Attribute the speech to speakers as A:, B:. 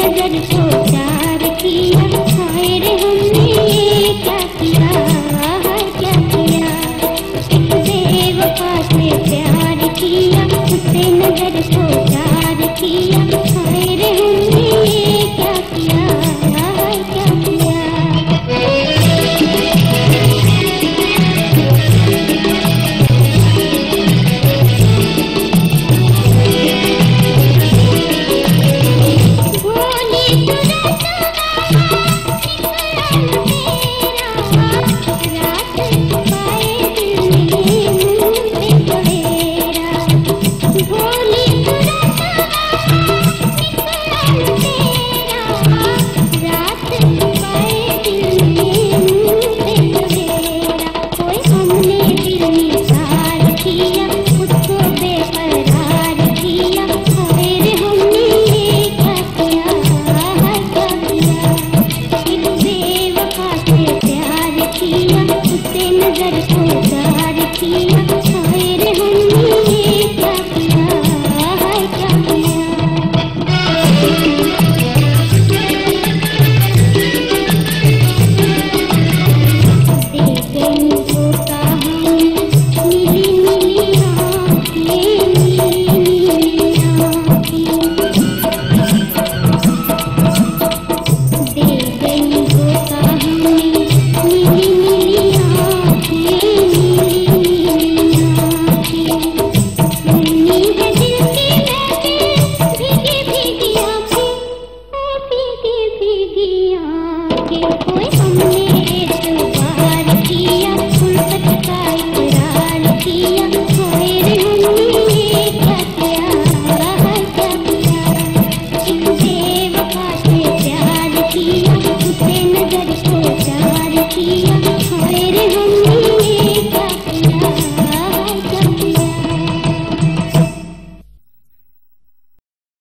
A: नज़र को प्यार किया। Yeah. की आँखें कोई हमने